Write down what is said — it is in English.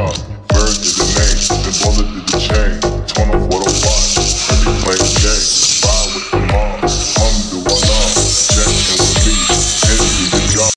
Oh.